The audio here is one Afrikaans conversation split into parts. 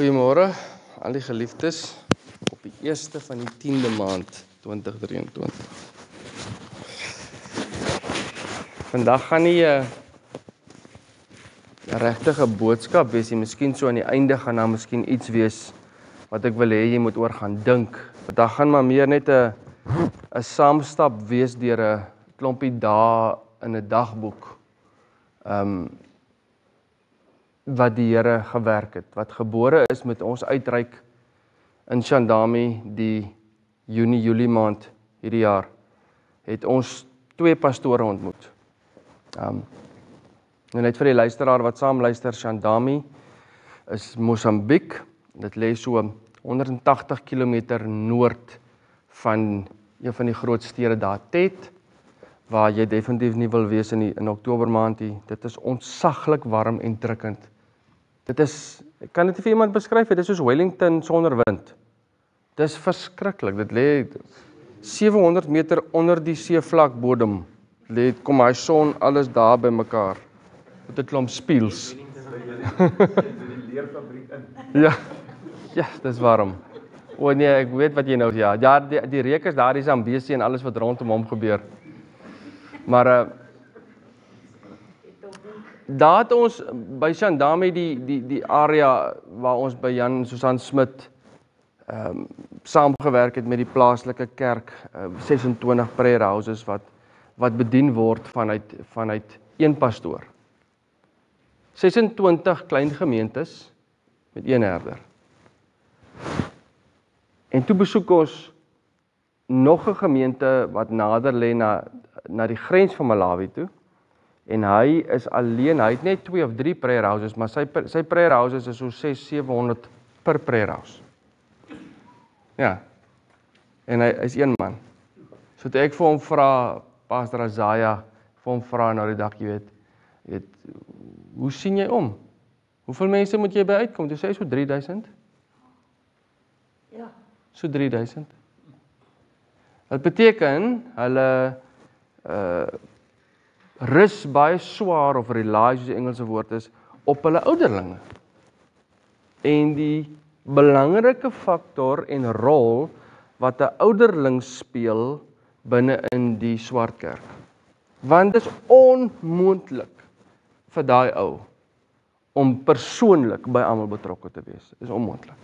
Goeiemôre al die geliefdes op die 1ste van die 10de maand 2023. Vandag gaan nie 'n regtige boodskap wees nie. Miskien so aan die einde gaan daar miskien iets wees wat ek wil hê jy moet oor gaan dink. Vandag gaan maar meer net 'n 'n saamstap wees deur 'n klompie dae in 'n dagboek. Ehm um, wat die Here gewerk het, wat gebore is met ons uitreik in Shandami die Junie Julie maand hierdie jaar het ons twee pastore ontmoet. Um en net vir die luisteraar wat saam luister, Shandami is Mosambiek. Dit lê so 180 km noord van een van die groot stede daar, Tet, waar jy definitief nie wil wees in die, in Oktober maand nie. Dit is ontsaglik warm en drukkend. Dit is ek kan dit vir iemand beskryf, dit is soos Wellington sonder wind. Dis verskriklik. Dit lê 700 meter onder die seevlak bodem. Lê kom hy son alles daar by mekaar. Met 'n klomp spieels. die leerfabriek in. Ja. Ja, dis warm. O nee, ek weet wat jy nou ja. Ja, die die reuk is daar, dis ambesie en alles wat rondom hom gebeur. Maar uh daar het ons by Shandami die die die area waar ons by Jan Susan Smit ehm um, saamgewerk het met die plaaslike kerk uh, 26 prayer houses wat wat bedien word vanuit vanuit een pastoor. 26 klein gemeentes met een herder. En toe besoek ons nog 'n gemeente wat nader lê na na die grens van Malawi toe en hy is alleen. Hy het net 2 of 3 prayer houses, maar sy sy prayer houses is so 6 700 per prayer house. Ja. En hy is een man. So toe ek vir hom vra Pastor Isaiah vir hom vra nou die dag, jy weet, jy weet, hoe sien jy om? Hoeveel mense moet jy by uitkom? Toe sê hy so 3000. Ja. So 3000. Dit beteken hulle uh rus baie swaar of rely soos die Engelse woord is op hulle ouderlinge. En die belangrike faktor en rol wat 'n ouderling speel binne in die swart kerk. Want dit is onmoontlik vir daai ou om persoonlik by almal betrokke te wees. Is onmoontlik.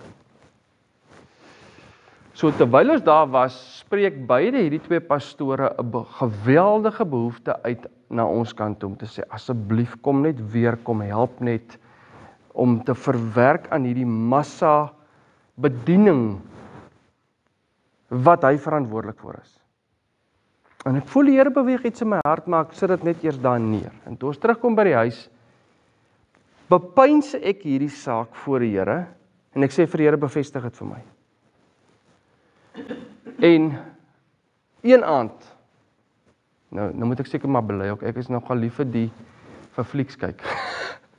So terwyl ons daar was, spreek beide hierdie twee pastore 'n geweldige behoefte uit na ons kant toe om te sê asseblief kom net weer kom help net om te verwerk aan hierdie massa bediening wat hy verantwoordelik vir is. En ek voel die Here beweeg iets in my hart maar ek sit dit net eers daar neer. En toe ons terugkom by die huis bepeins ek hierdie saak voor die Here en ek sê vir die Here bevestig dit vir my. En een aand nou nou moet ek seker maar bely ook ek is nog al lief vir die vir flieks kyk.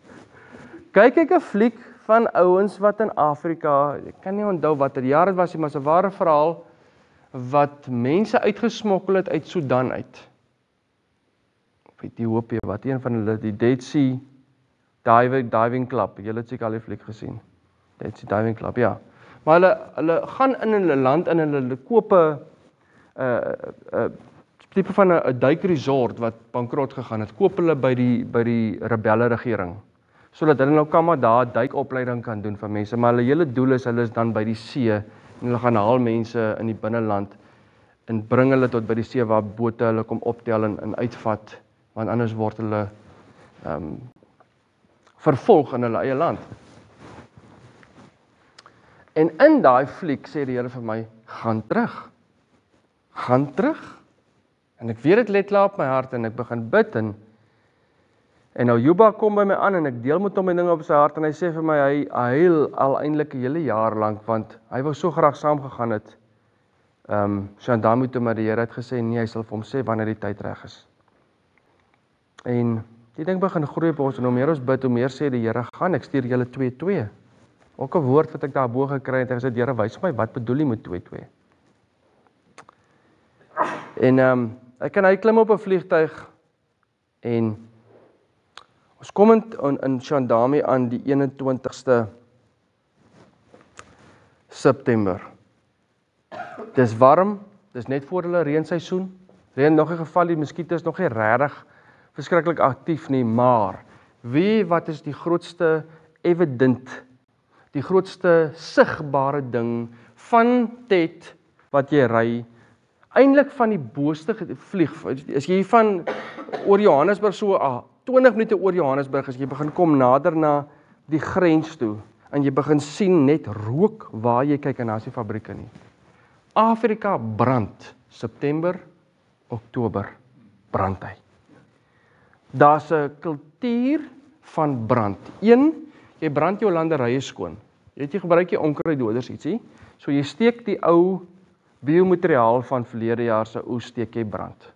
kyk ek 'n fliek van ouens wat in Afrika, ek kan nie onthou watter jaar dit was nie, maar 'n ware verhaal wat mense uitgesmokkel het uit Sudan uit. Of Ethiopië, wat een van hulle die Dead Sea Diving Diving Club, julle het seker al die fliek gesien. Dead Sea Diving Club, ja. Maar hulle hulle gaan in hulle land in hulle, koop 'n 'n 'n tipe van 'n duikresort wat bankrot gegaan het. Koop hulle by die by die rebelle regering sodat hulle nou kan maar daar duikopleiding kan doen vir mense, maar hulle hele doel is hulle is dan by die see en hulle gaan haal mense in die binneland en bring hulle tot by die see waar bote hulle kom optel en, en uitvat want anders word hulle ehm um, vervolg in hulle eie land. En in daai fliek sê die Here vir my, gaan terug. Gaan terug. En ek weet dit lê klaar op my hart en ek begin bid en en nou Juba kom by my aan en ek deel met hom my dinge op sy hart en hy sê vir my hy huil al eintlik 'n hele jaar lank want hy wou so graag saam gegaan het. Ehm um, Shandamu toe maar die Here het gesê nee, hy sal vir hom sê wanneer die tyd reg is. En die ding begin groei op ons en hoe meer ons bid, hoe meer sê die Here gaan ek stuur julle 2-2. Ook 'n woord wat ek daarbo gekry het, hy sê Here wys my wat bedoel jy met 2-2. En ehm um, ek kan hy klim op 'n vliegtyg en ons kom in in, in Shandami aan die 21ste September. Dis warm, dis net voor hulle reenseisoen. Reën nog nie geval nie, muskiete is nog nie regtig verskriklik aktief nie, maar wie wat is die grootste evident die grootste sigbare ding van Tet wat jy ry eintlik van die booste vlieg as jy van oor Johannesburg so ah, 20 minute oor Johannesburg as jy begin kom nader na die grens toe en jy begin sien net rook waar jy kyk en daar's nie fabrieke nie. Afrika brand September Oktober brand hy. Daar's 'n kultuur van brand. 1 jy brand jou landerye skoon. Jy weet jy gebruik jy onkruiddoders ietsie. So jy steek die ou biomateriaal van verlede jaar se oes steek jy brand.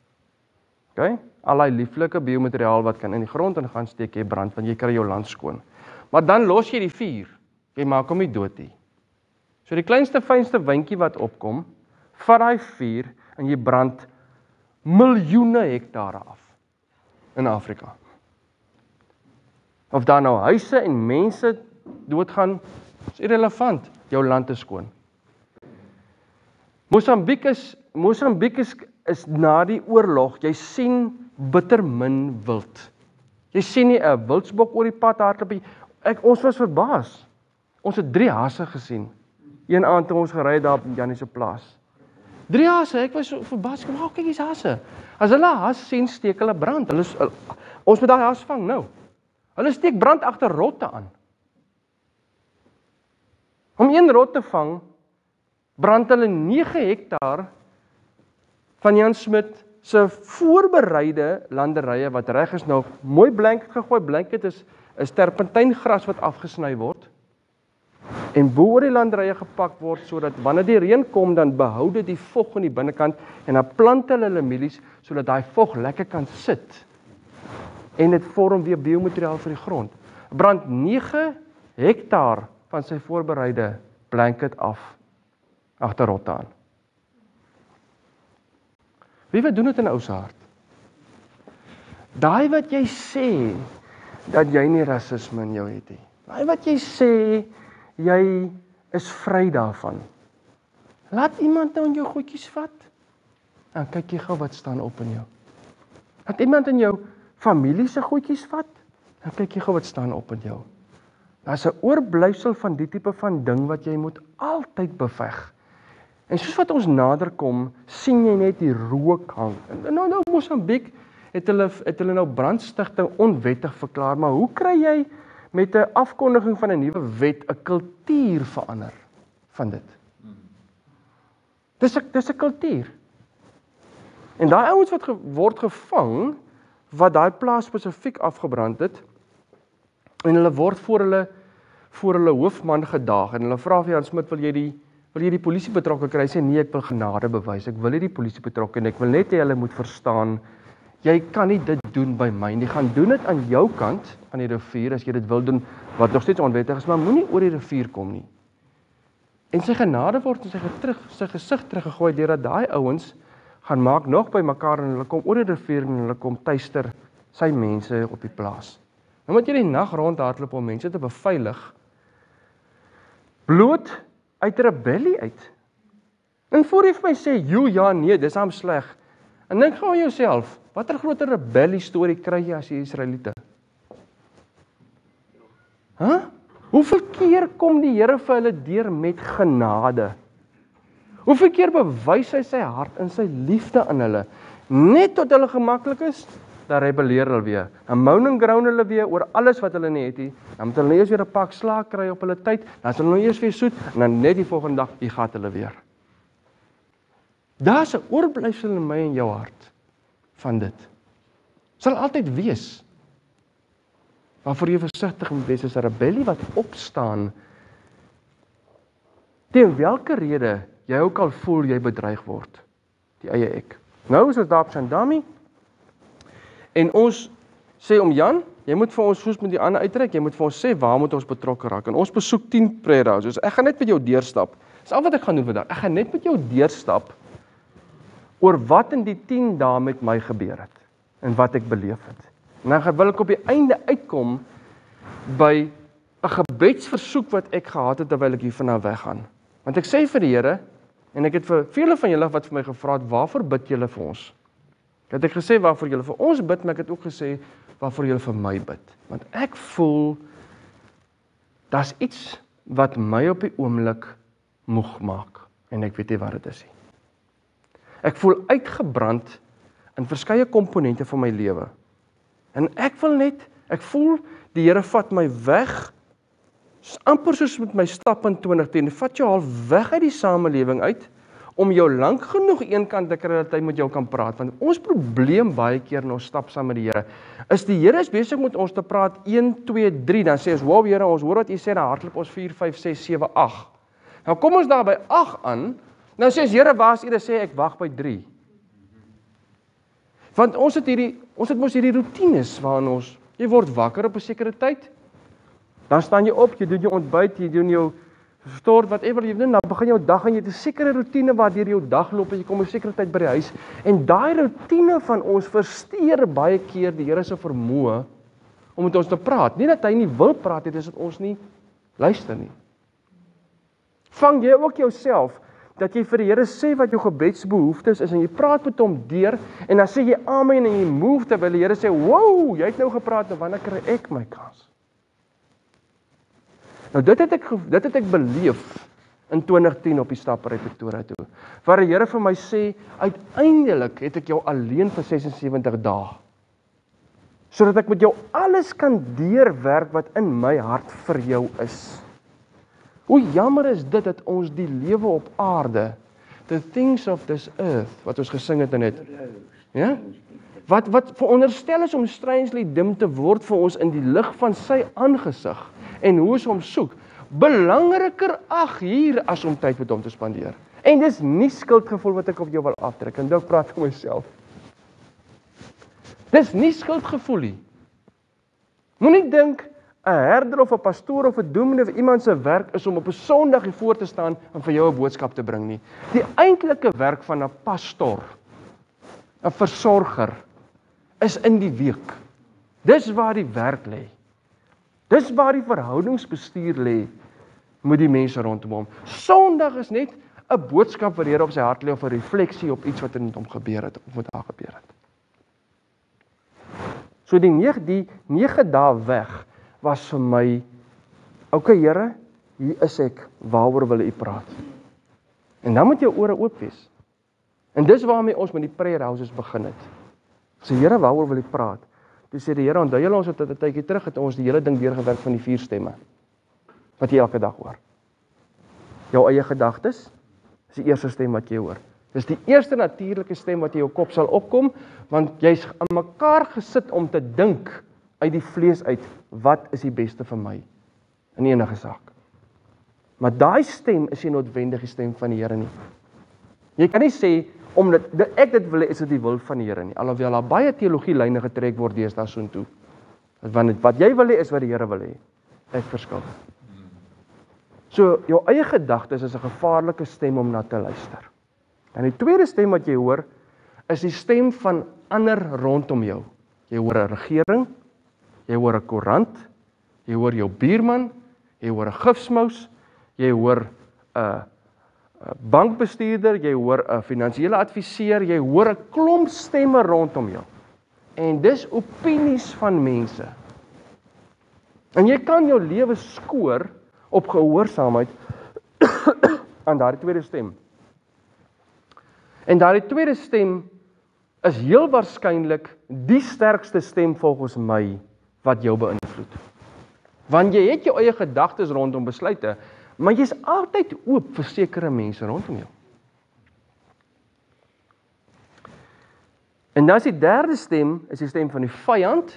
OK? Al daai lieflike biomateriaal wat kan in die grond ingaan steek jy brand want jy kry jou land skoon. Maar dan los jy die vuur. Jy maak hom nie dood nie. So die kleinste fynste windjie wat opkom, vat daai vuur en jy brand miljoene hektare af in Afrika. Of daar nou huise en mense doodgaan, is irrelevant. Jou land is skoon. Mosambiek is Mosambiek is, is na die oorlog, jy sien bitter min wild. Jy sien nie 'n wildsbok oor die pad hardloop nie. Ek ons was verbaas. Ons het 3 hasse gesien. Een aand toe ons gery daar op Janie se plaas. Drie hasse, ek was so verbaas, kom, kyk hier's hasse. As hulle has sien steek hulle brand. Hulle is, ons moet daai has vang nou. Hulle steek brand agter rotte aan. Om een rot te vang, brand hulle 9 hektaar van Jan Smit se voorbereide landerye wat reg is nou mooi blanket gegooi. Blanket is 'n terpentyngras wat afgesny word en bo oor die landerye gepak word sodat wanneer die reën kom dan behou dit die vog in die binnekant en dan plant hulle hulle mielies sodat daai vog lekker kan sit en dit vorm weer biomateriaal vir die grond. Brand 9 hektaar van sy voorbereide blanket af agter rotte aan. Wie wat doen dit in ou se hart? Daai wat jy sê dat jy nie rasisme in jou het nie. Daai wat jy sê jy is vry daarvan. Laat iemand nou in jou goedjies vat. Dan kyk jy gou wat staan op in jou. Laat iemand in jou familie se goedjies vat. Dan kyk jy gou wat staan op in jou. Daar's 'n oorblyfsel van die tipe van ding wat jy moet altyd beveg. En soos wat ons nader kom, sien jy net die rook hang. En nou nou Mosambiek het hulle het hulle nou brandstigting onwettig verklaar, maar hoe kry jy met 'n afkondiging van 'n nuwe wet 'n kultuur verander van dit. Dis 'n dis 'n kultuur. En daai ouens wat ge, word gevang wat daai plaas spesifiek afgebrand het en hulle word voor hulle voor hulle hoofman gedaag en hulle vra vir Jan Smit wil jy die wil jy die polisie betrokke kry sê nee ek wil genade bewys ek wil nie die polisie betrokke en ek wil net hê hulle moet verstaan jy kan nie dit doen by my nie. Gaan doen dit aan jou kant aan die rivier as jy dit wil doen wat nog steeds onwettig is, maar moenie oor die rivier kom nie. En sy genade word in sy terug sy gesig teruggegooi deurdat daai ouens gaan maak nog by mekaar en hulle kom oor die rivier en hulle kom tuister sy mense op die plaas. Nou moet jy die nag rondhardloop om mense te beveilig bloot uit rebellie uit. En voor jy vir my sê, "Jo ja, nee, dis hom sleg." En dink gou aan jouself, watter groter rebellie storie kry jy as jy Israeliete? Hæ? Huh? Hoeveel keer kom die Here vir hulle deur met genade? Hoeveel keer bewys hy sy hart en sy liefde aan hulle net tot hulle gemaklik is? Dan rebelleer hulle weer. Dan moan en groan hulle weer oor alles wat hulle nie het nie. Dan moet hulle eers weer 'n pak slaag kry op hulle tyd. Dan is hulle nou eers weer soet en dan net die volgende dag, hier gaan hulle weer. Daar's 'n oorblyfsel in my en jou hart van dit. Sal altyd wees. Maar vir jy versigtig moet wees is 'n rebellie wat opstaan teen watter rede jy ook al voel jy bedreig word. Die eie ek. Nou is ons daar op Sandami. En ons sê om Jan, jy moet vir ons soos met die ander uitreik, jy moet vir ons sê waar moet ons betrokke raak. En ons besoek 10 prayer houses. Ek gaan net met jou deurstap. Dis al wat ek gaan doen vandag. Ek gaan net met jou deurstap oor wat in die 10 dae met my gebeur het en wat ek beleef het. En dan wil ek op die einde uitkom by 'n gebedsversoek wat ek gehad het terwyl ek hier vanaf weggaan. Want ek sê vir die Here en ek het vir vele van julle wat vir my gevra het, waarvoor bid julle vir ons? Het ek gesê waarvoor julle vir ons bid, maar ek het ook gesê waarvoor julle vir my bid. Want ek voel daar's iets wat my op die oomblik moeg maak en ek weet nie wat dit is nie. Ek voel uitgebrand in verskeie komponente van my lewe. En ek wil net, ek voel die Here vat my weg. Amper soos met my stap in 2010. Hy vat jou al weg uit die samelewing uit om jou lank genoeg eenkant te kry dat hy met jou kan praat. Want ons probleem baie keer in ons stap saam met die Here is die Here is besig met ons te praat 1 2 3 dan sê ons, "Wow Here, ons hoor wat U sê, dan hardloop ons 4 5 6 7 8." Nou kom ons daar by 8 aan. Nou sê as Here, waar is U? Dan sê ek wag by 3. Want ons het hierdie ons het mos hierdie rotines waarin ons jy word wakker op 'n sekere tyd. Dan staan jy op, jy doen jou ontbyt, jy doen jou stort whatever jy doen, dan begin jou dag en jy het 'n sekere rotine waardeur jou dag loop en jy kom 'n sekere tyd by die huis en daai rotine van ons versteur baie keer die Here se vermoë om met ons te praat. Nie dat hy nie wil praat nie, dis dat ons nie luister nie. Vang jy ook jouself dat jy vir die Here sê wat jou gebedsbehoeftes is en jy praat met hom deur en dan sê jy amen en jy move terwyl die Here sê, "Wow, jy het nou gepraat, nou wanneer kry ek my kans?" Nou dit het ek dit het ek beleef in 2010 op die stapper uit Pretoria toe. Waar die Here vir my sê, uiteindelik het ek jou alleen vir 76 dae. Sodat ek met jou alles kan deurwerk wat in my hart vir jou is. Hoe jammer is dit dat ons die lewe op aarde, the things of this earth wat ons gesing het net. Ja? Wat wat veronderstel is om strangely dim te word vir ons in die lig van sy aangesig en hoe ons hom soek, belangriker ag hier as om tyd met hom te spandeer. En dis nie skuldgevoel wat ek op jou wil aftrek en dalk praat vir myself. Dis nie skuldgevoel nie. Moenie dink 'n herder of 'n pastoor of 'n dominee of iemand se werk is om op 'n Sondag hier voor te staan en vir jou 'n boodskap te bring nie. Die eintlike werk van 'n pastoor, 'n versorger is in die week. Dis waar die werk lê. Dis waar die verhoudingsbestuur lê met die mense rondom hom. Sondag is net 'n boodskap wat Here op sy hart lê of 'n refleksie op iets wat in hom gebeur het of wat daar gebeur het. So die 9 die 9 dae weg was vir my okay Here, hier is ek. Waaroor wil U praat? En dan moet jou ore oop wees. En dis waarmee ons met die prayer houses begin het. Sê Here, waaroor wil U praat? Toe sê die Here, onthou julle ons het 'n tydjie terug het ons die hele ding deurgewerk van die vier stemme wat jy elke dag hoor. Jou eie gedagtes is die eerste stem wat jy hoor. Dis die eerste natuurlike stem wat in jou kop sal opkom want jy's aan mekaar gesit om te dink uit die vlees uit wat is die beste vir my in enige saak. Maar daai stem is nie noodwendig die stem van die Here nie. Jy kan nie sê omdat ek dit wil is dit die wil van die Here nie. Alhoewel daar baie teologie lyne getrek word deesdae soontoe. Want wat jy wil hê is wat die Here wil hê. Ek verskil. So jou eie gedagtes is 'n gevaarlike stem om na te luister. En die tweede stem wat jy hoor is die stem van ander rondom jou. Jy hoor 'n regering, jy hoor 'n koerant, jy hoor jou buurman, jy hoor 'n gifsmous, jy hoor 'n 'n bankbestuurder, jy hoor 'n finansiële adviseur, jy hoor 'n klomp stemme rondom jou. En dis opinies van mense. En jy kan jou lewe skoor op gehoorsaamheid aan daardie tweede stem. En daardie tweede stem is heel waarskynlik die sterkste stem volgens my wat jou beïnvloed. Want jy het jou eie gedagtes rondom besluite, Maar jy's altyd oop vir sekere mense rondom jou. En dan is die derde stem, is die stem van die vyand.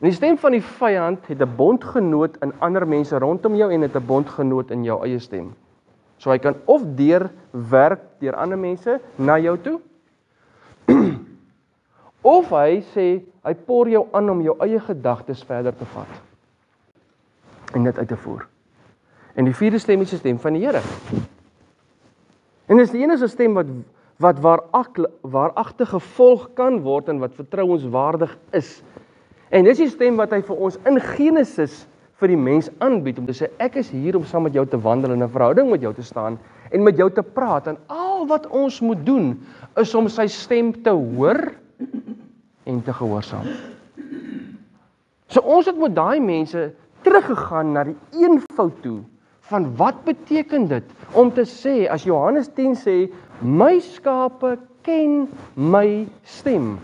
En die stem van die vyand het 'n bondgenoot in ander mense rondom jou en het 'n bondgenoot in jou eie stem. So hy kan of deur werk deur ander mense na jou toe of hy sê hy por jou aan om jou eie gedagtes verder te vat en dit uit te voer. En die vierde stem is die stem van die Here. En dis die enigste stem wat wat waar waaragtig gevolg kan word en wat vertrouenswaardig is. En dis die stem wat hy vir ons in Genesis vir die mens aanbied om te sê ek is hier om saam met jou te wandel en 'n verhouding met jou te staan en met jou te praat en al wat ons moet doen is om sy stem te hoor en te gehoorsaam. So ons het met daai mense teruggegaan na die eenvoud toe van wat beteken dit om te sê as Johannes 10 sê my skape ken my stem.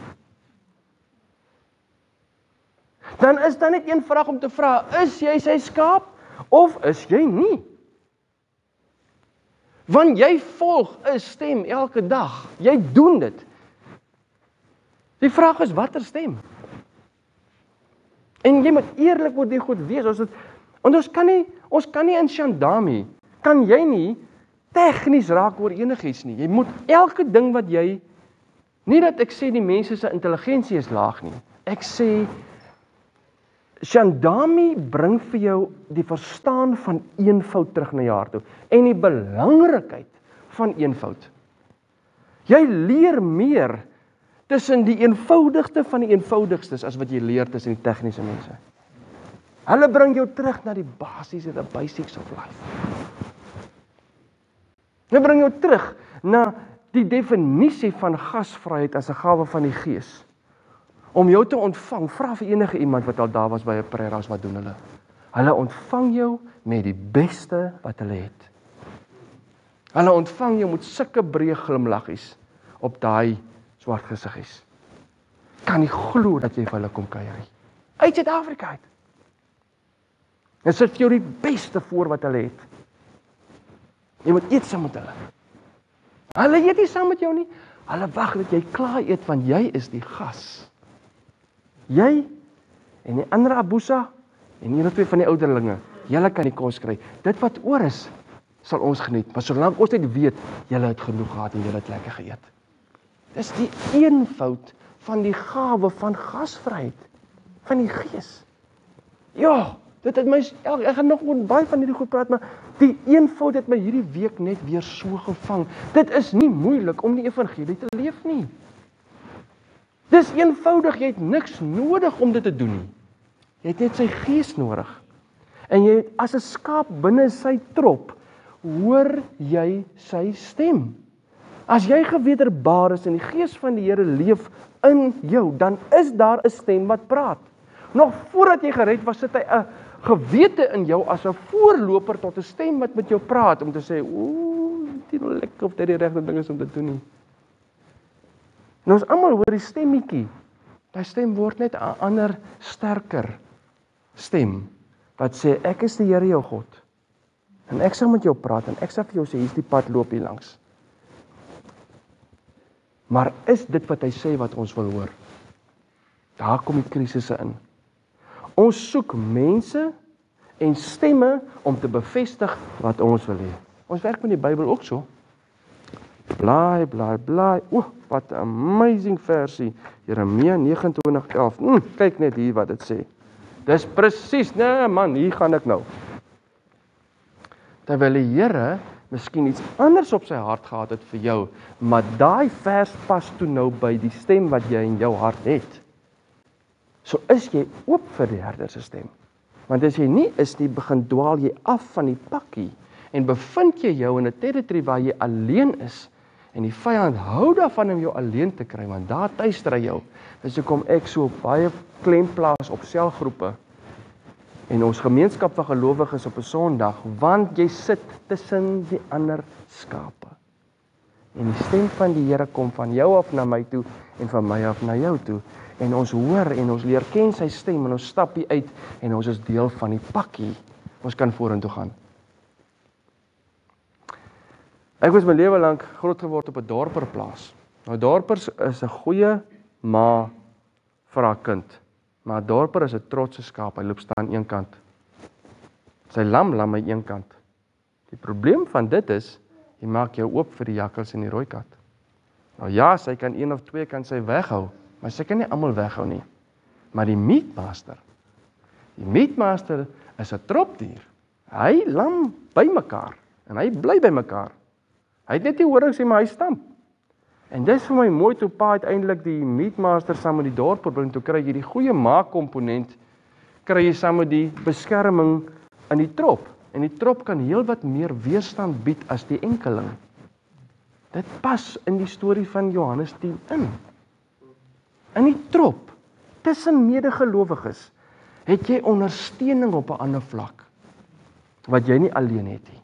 Dan is dan net een vraag om te vra, is jy sy skaap of is jy nie? Want jy volg 'n stem elke dag. Jy doen dit. Die vraag is watter stem? En jy moet eerlik moet die goed wees. Ons het want ons kan nie ons kan nie in Shandami kan jy nie tegnies raak oor enigiets nie. Jy moet elke ding wat jy nie dat ek sê die mense se intelligensie is laag nie. Ek sê Shandami bring vir jou die verstaan van eenvoud terug na jaar toe en die belangrikheid van eenvoud. Jy leer meer tussen die eenvoudigste van die eenvoudigstes as wat jy leer tussen die tegniese mense. Hulle bring jou terug na die basiese, the basics of life. Hulle bring jou terug na die definisie van gasvryheid as 'n gawe van die Gees om jou te ontvang. Vra vir enige iemand wat al daar was by 'n prayer house wat doen hulle? Hulle ontvang jou met die beste wat hulle het. Hulle ontvang jou met sulke breë glimlaggies op daai swart gesiggies. Kan nie glo dat jy vir hulle kom kuier nie. Uit Suid-Afrika uit. Hulle sit vir jou die beste voor wat hulle het. Jy moet eet saam met hulle. Hulle eet nie saam met jou nie. Hulle wag dat jy klaar eet want jy is die gas. Jy en die ander abusa en een of twee van die ouderlinge, julle kan die kos kry. Dit wat oor is, sal ons geniet. Maar solank ons net weet julle het genoeg gehad en julle het lekker geëet. Dis die eenvoud van die gawe van gasvryheid van die Gees. Ja, dit het my ek, ek gaan nog baie van hierdie goed praat, maar die eenvoud het my hierdie week net weer so gevang. Dit is nie moeilik om die evangelie te leef nie. Dis eenvoudig, jy het niks nodig om dit te doen nie. Jy het net sy gees nodig. En jy as 'n skaap binne sy trop, hoor jy sy stem. As jy gewederbaar is en die gees van die Here leef in jou, dan is daar 'n stem wat praat. Nog voordat jy gered was, sit hy 'n gewete in jou as 'n voorloper tot 'n stem wat met jou praat om te sê, "Ooh, dit is lekker of dit die regte ding is om te doen nie." Nou ons almal hoor die stemmetjie. Daai stem word net 'n ander sterker stem wat sê ek is die Here jou God. En ek sal met jou praat en ek sal vir jou sê hier's die pad loop hier langs. Maar is dit wat hy sê wat ons wil hoor? Daar kom die krisisse in. Ons soek mense en stemme om te bevestig wat ons wil hê. Ons werk met die Bybel ook so. Blaai, blaai, blaai. O, wat 'n amazing versie. Jeremia 29:11. Mm, kyk net hier wat dit sê. Dis presies, nee man, hier gaan ek nou. Terwyl die Here miskien iets anders op sy hart gehad het vir jou, maar daai vers pas toe nou by die stem wat jy in jou hart het. So is jy oop vir die herder se stem. Want as jy nie is nie, begin dwaal jy af van die pakkie en bevind jy jou in 'n territory waar jy alleen is En die vyand hou daarvan om jou alleen te kry want daar tuister hy jou. Dis hoekom ek so baie klem plaas op selgroepe en ons gemeenskap van gelowiges op 'n Sondag want jy sit tussen die ander skape. En die stem van die Here kom van jou af na my toe en van my af na jou toe en ons hoor en ons leer ken sy stem en ons stap hier uit en ons is deel van die pakkie. Ons kan vorentoe gaan. Ek was my lewe lank groot geword op 'n dorperplaas. Nou dorpers is 'n goeie ma vir haar kind. Maar 'n dorper is 'n trotse skaap. Hy loop staan aan een kant. Sy lam lam aan een kant. Die probleem van dit is jy maak jou oop vir die jakkals en die rooi kat. Nou ja, sy kan een of twee kan sy weghou, maar sy kan nie almal weghou nie. Maar die meatmaster. Die meatmaster is 'n tropdier. Hy lam bymekaar en hy bly bymekaar. Hy het net nie horings nie, maar hy stamp. En dis vir my mooi toe pa uiteindelik die meatmaster saam met die dorp bring toe kry jy die goeie maak komponent kry jy saam met die beskerming in die trop. En die trop kan heelwat meer weerstand bied as die enkeling. Dit pas in die storie van Johannes 10 in. In die trop tussen medegelowiges het jy ondersteuning op 'n ander vlak wat jy nie alleen het nie.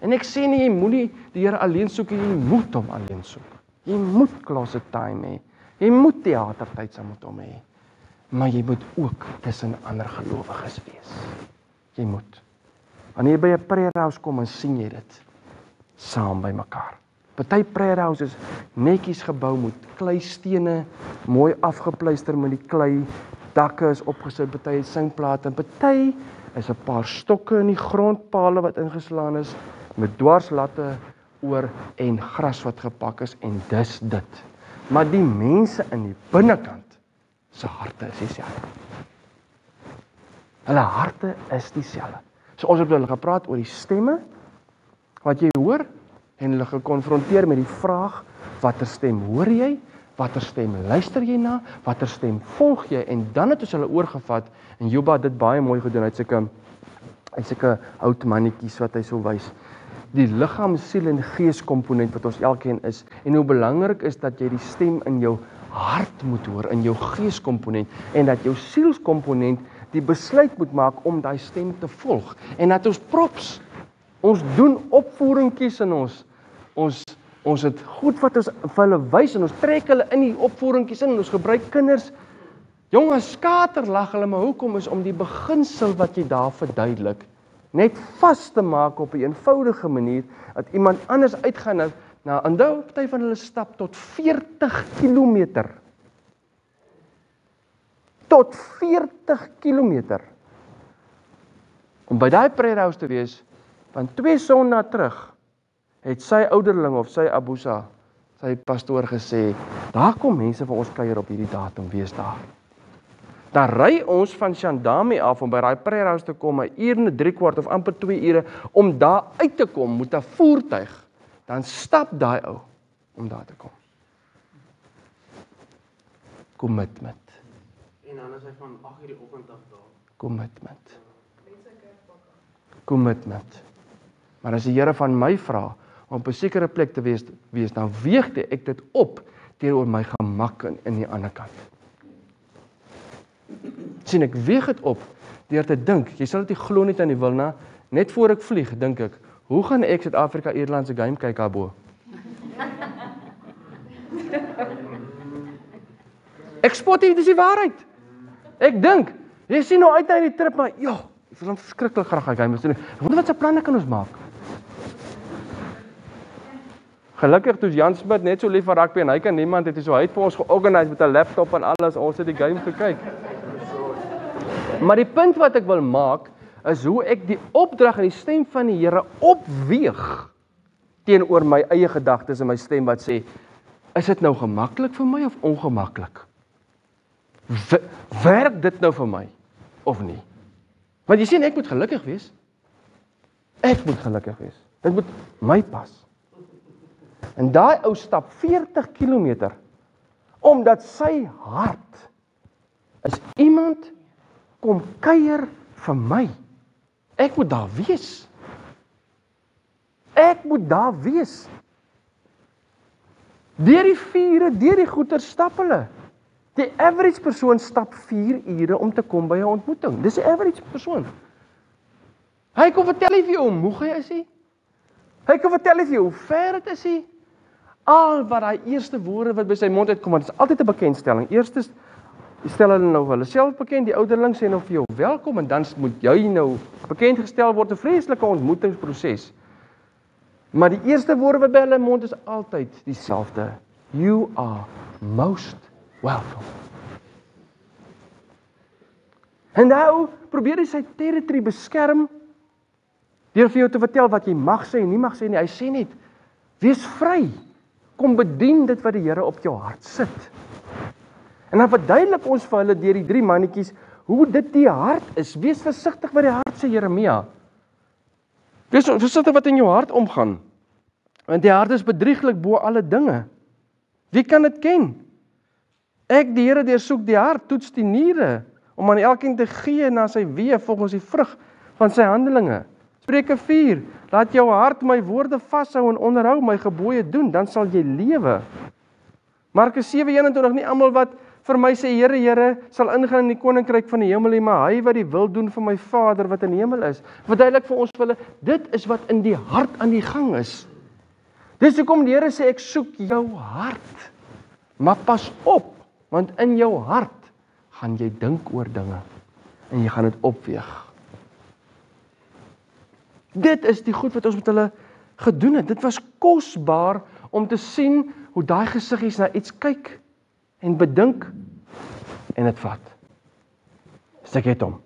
En ek sê nie jy moenie die Here alleen soek nie, jy moet hom alleen soek. Jy moet closet time hê. Jy moet teatertyd saam met hom hê. Maar jy moet ook tussen ander gelowiges wees. Jy moet. Wanneer jy by 'n prayer house kom en sien jy dit saam by mekaar. Party prayer houses netjies gebou met kleistene, mooi afgepleister met die klei. Dakke is opgesit, party het singplate en party is 'n paar stokke in die grondpale wat ingeslaan is met dwarslatte oor en gras wat gepak is en dis dit. Maar die mense in die binnekant se harte is dieselfde. Hulle harte is dieselfde. So ons het hulle gepraat oor die stemme wat jy hoor en hulle gekonfronteer met die vraag watter stem hoor jy? Watter stem luister jy na? Watter stem volg jy? En dan het ons hulle oorgevat en Joba het dit baie mooi gedoen. Hy't sulke hy't sulke oud mannetjies wat hy so wys. Die liggaam, siel en gees komponent wat ons elkeen is en hoe belangrik is dat jy die stem in jou hart moet hoor, in jou gees komponent en dat jou sielskomponent die besluit moet maak om daai stem te volg en dat ons props ons doen opvoeringkies in ons ons ons het goed wat ons vir hulle wys en ons trek hulle in die opvoeringkies in en ons gebruik kinders. Jonges skater lag hulle maar hoekom is om die beginsel wat jy daar verduidelik net vas te maak op 'n eenvoudige manier dat iemand anders uitgaan na na onthou party van hulle stap tot 40 km tot 40 km om by daai prayer house te wees van twee sonnae terug het sy ouderling of sy abusa sy pastoor gesê daar kom mense vir ons kuier op hierdie datum wees daar. Dan ry ons van Shandami af om by daai prayer house te kom 'n uur en 3 kwart of amper 2 ure om daar uit te kom met 'n voertuig. Dan stap daai ou om daar te kom. Commitment. En dan is hy van 8:00 die oggend af daar. Commitment. Commitment. Maar as die Here van my vra om op 'n sekere plek te wees wees dan weeg ek dit op teenoor my gemak in, in die ander kant. sien ek weeg dit op deur te dink, jy sal dit nie glo net aan die Wilna, net voor ek vlieg, dink ek, hoe gaan ek Suid-Afrika Airlines se game kyk daarbo? Ek spot hier dis die waarheid. Ek dink, jy sien nou uit na die trip maar ja, ek wil hom verskriklik graag hy game doen. Wonder wat se planne kan ons maak? Gelukkig toe Jan Smit net so lief vir rugby en hy kan niemand het hy so het vir ons georganiseer met 'n laptop en alles ons het die game gekyk. Maar die punt wat ek wil maak is hoe ek die opdrag en die stem van die Here opweeg teenoor my eie gedagtes en my stem wat sê is dit nou gemaklik vir my of ongemaklik? Werk dit nou vir my of nie? Want jy sien ek moet gelukkig wees. Ek moet gelukkig wees. Dit moet my pas. En daai ou stap 40 km omdat sy hart is iemand kom kuier vir my. Ek moet daar wees. Ek moet daar wees. Deur die vure, deur die goeie stap hulle. Die average persoon stap 4 ure om te kom by 'n ontmoeting. Dis 'n average persoon. Hy kom vertel jy vir jou hoe moeg hy is hy. Hy kom vertel jy hoe ver dit is hy al wat daai eerste woorde wat by sy mond uitkom, dit is altyd 'n bekendstelling. Eerstens stel hulle nou hulle self bekend, die ouderling sê nou vir jou welkom en dan moet jy nou bekend gestel word 'n vreeslike ontmoetingsproses. Maar die eerste woorde wat by hulle mond is altyd dieselfde. You are most welcome. En nou probeer hy sy territory beskerm deur vir jou te vertel wat jy mag sê en nie mag sê nie. Hy sê net: "Wees vry." Kom bedien dit wat die Here op jou hart sit. En dan verduidelik ons vir hulle deur die drie mannetjies hoe dit die hart is. Wees versigtig wat die hart sê Jeremia. Wees versigtig wat in jou hart omgaan. Want die hart is bedrieglik bo alle dinge. Wie kan dit ken? Ek die Here deursoek die hart, toets die niere om aan elkeen te gee na sy weë volgens die vrug van sy handelinge. Spreuke 4: Laat jou hart my woorde vashou en onderhou my gebooie doen, dan sal jy lewe. Markus 7:21 Nie almal wat vir my sê Here Here sal ingaan in die koninkryk van die hemel nie, maar hy wat die wil doen van my Vader wat in die hemel is. Verduidelik vir ons vir hulle, dit is wat in die hart aan die gang is. Dis hoekom die Here sê ek soek jou hart. Maar pas op, want in jou hart gaan jy dink oor dinge en jy gaan dit opweeg. Dit is die goed wat ons met hulle gedoen het. Dit was kosbaar om te sien hoe daai gesiggies na iets kyk en bedink en dit vat. Sê dit hom.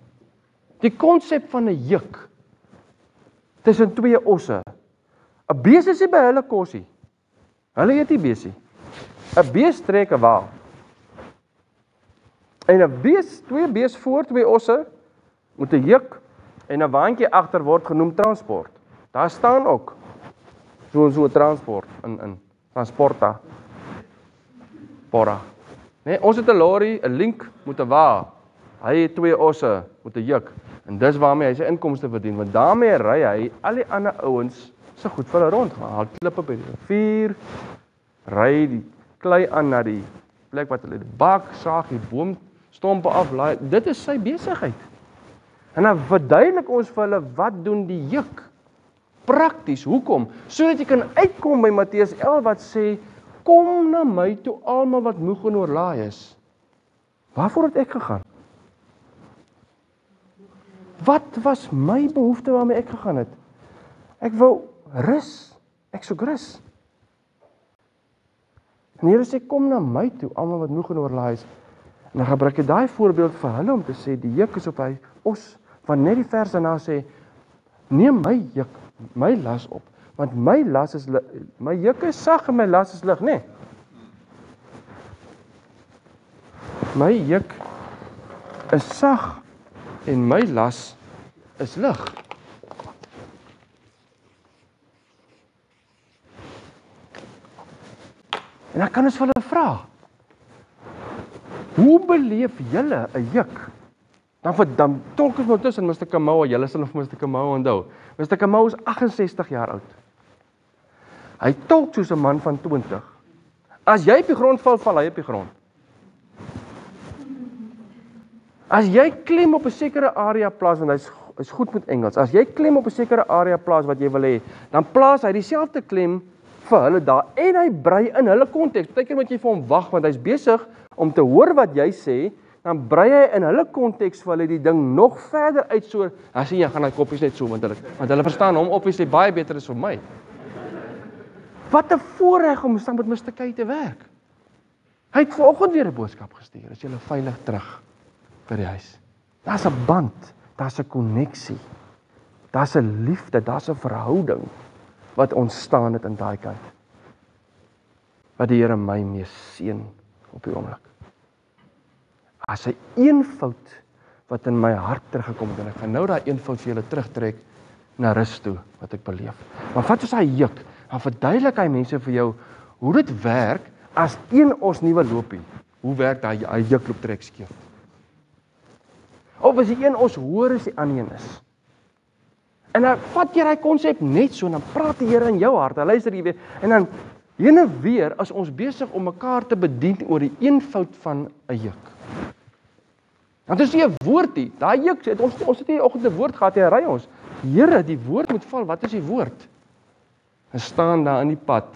Die konsep van 'n juk tussen twee osse. 'n Bees is nie by hulle kosie. Hulle eet nie besie. 'n Bees trek 'n wa. En 'n bees, twee bees voor, twee osse moet 'n juk en 'n waantjie agter word genoem transport. Daar staan ook so 'n so transport in in transporta. Porra. Nee, ons het 'n lorry, 'n link moet 'n wa. Hy het twee osse met 'n juk en dis waarmee hy sy inkomste verdien want daarmee ry hy al die ander ouens se goed vir hulle rond. Haal klippe by die rivier, ry die klei aan na die plek wat hulle bak saag, die boom stompe aflaai. Dit is sy besigheid. En dan verduidelik ons vir hulle wat doen die juk prakties. Hoekom? Sodat jy kan uitkom by Matteus 11 wat sê kom na my toe almal wat moeg en oorlaai is. Waarvoor het ek gegaan? Wat was my behoefte waarmee ek gegaan het? Ek wou rus. Ek soek rus. En Here sê kom na my toe almal wat moeg en oorlaai is. En dan gebruik hy daai voorbeeld vir hulle om te sê die juk is op hy os van net die vers daarna sê neem my juk my las op want my las is my juk is sag en my las is lig nê nee. my juk is sag en my las is lig En dan kan ons hulle vra. Hoe beleef julle 'n juk? Dan vir dan tolk ons nou tussen Mr. Kamau, julle sal vir Mr. Kamau onthou. Mr. Kamau is 68 jaar oud. Hy tolk soos 'n man van 20. As jy op die grond val, val hy op die grond. As jy klim op 'n sekere area plaas want hy's is goed met Engels. As jy klim op 'n sekere area plaas wat jy wil hê, dan plaas hy dieselfde klem vir hulle daar en hy brei in hulle konteks. Partykeer moet jy vir hom wag want hy's besig om te hoor wat jy sê, dan brei hy in hulle konteks vir hulle die ding nog verder uit so. Sê jy gaan daai koppies net so want hulle want hulle verstaan hom obviously baie beter as vir my. Wat 'n voorreg om saam met Mr. Kay te werk. Hy het vanoggend weer 'n boodskap gestuur. Is jy veilig terug by die huis? Daar's 'n band, daar's 'n koneksie. Daar's 'n liefde, daar's 'n verhouding wat ontstaan het in daai kant. Wat die Here my mee seën op die oomblik. As hy een fout wat in my hart teruggekom het en ek gaan nou daai een fout vir julle terugtrek na rus toe wat ek beleef. Maar wat is daai juk? Dan verduidelik hy mense vir jou hoe dit werk as een ons nuwe loopie. Hoe werk daai hy juk loop trek skeef? Of as die een ons hoor as die ander een is. En dan vat jy daai konsep net so en dan praat die Here in jou hart. Dan luister jy weer en dan heen en weer as ons besig om mekaar te bedien oor die eenvoud van 'n juk. Want as jy 'n woord het, daai juk sê ons ons het hier oggend 'n woord gehad, hy ry ons. Here, die woord moet val. Wat is die woord? En staan daar in die pad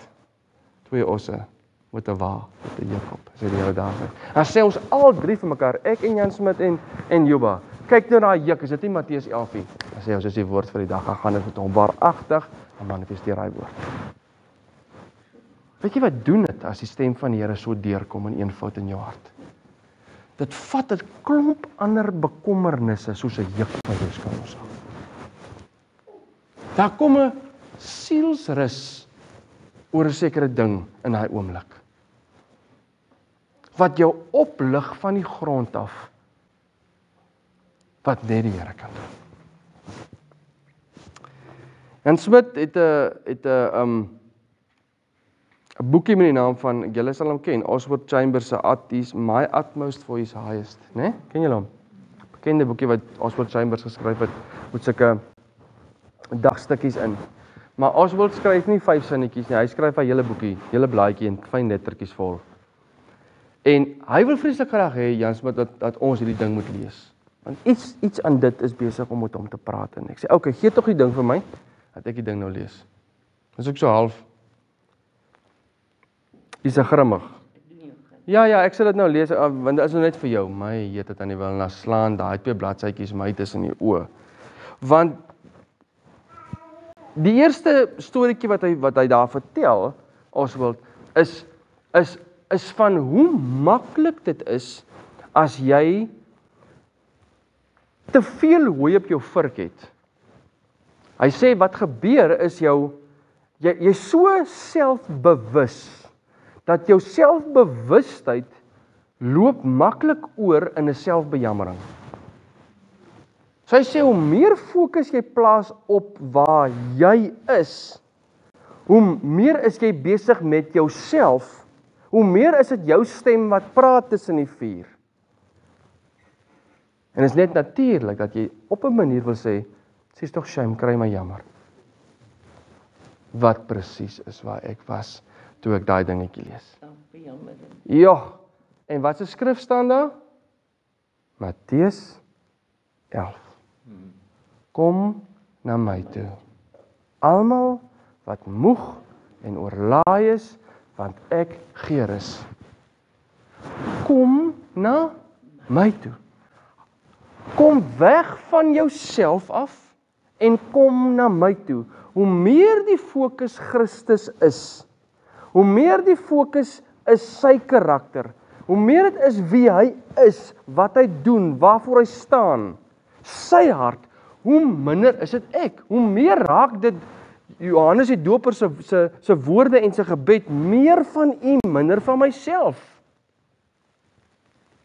twee osse met 'n wa, met 'n juk op. Sê die Here daar. Dan sê ons al drie vir mekaar, ek en Jan Smit en en Juba. Kyk nou na daai juk, is dit nie Matteus 11 nie? Dan sê ons is die woord vir die dag, gaan dit met hom waaragtig en manifesteer daai woord. Weet jy wat doen dit as die stem van die Here so deurkom in een fout in jou hart? Dit vat 'n klomp ander bekommernisse soos 'n juk van jou skouers af. Daar kom 'n sielsrus oor 'n sekere ding in daai oomblik. Wat jou oplig van die grond af wat net die Here kan doen. En Smit het 'n het 'n um 'n boekie met die naam van julle sal hom ken, Oswald Chambers se At is my utmost for his highest, né? Nee? Ken julle hom? bekende boekie wat Oswald Chambers geskryf het met sulke dagstukkies in. Maar Oswald skryf nie vyf sinnetjies nie. Hy skryf 'n hele boekie, hele blaadjie en fyn lettertjies vol. En hy wil vreeslik graag hê Jan Smit dat dat ons hierdie ding moet lees. Want iets iets aan dit is besig om met hom te praat en ek sê, "Oké, okay, gee tog die ding vir my dat ek die ding nou lees." Dis ook so half 'n grimmig. Ja ja, ek sal dit nou lees want dit is nou net vir jou. My heet dit aan die wil na slaan daai twee bladsytjies my tussen die oë. Want die eerste storieetjie wat hy wat hy daar vertel, Oswald, is is is van hoe maklik dit is as jy te veel hooi op jou vurk het. Hy sê wat gebeur is jou jy jy's so selfbewus dat jou selfbewustheid loop maklik oor in 'n selfbejammering. So hy sê hoe meer fokus jy plaas op waar jy is, hoe meer is jy besig met jouself, hoe meer is dit jou stem wat praat tussen die vuur. En is net natuurlik dat jy op 'n manier wil sê, sies tog shame, kry my jammer. Wat presies is waar ek was toe ek daai dingetjie lees. Ja. En wat se skrif staan daar? Matteus 11. Kom na my toe. Almal wat moeg en oorlaai is, want ek gee rus. Kom na my toe. Kom weg van jouself af en kom na my toe. Hoe meer die fokus Christus is, hoe meer die fokus is sy karakter, hoe meer dit is wie hy is, wat hy doen, waarvoor hy staan, sy hart, hoe minder is dit ek. Hoe meer raak dit Johannes die Doper se se se woorde en sy gebed meer van u, minder van myself.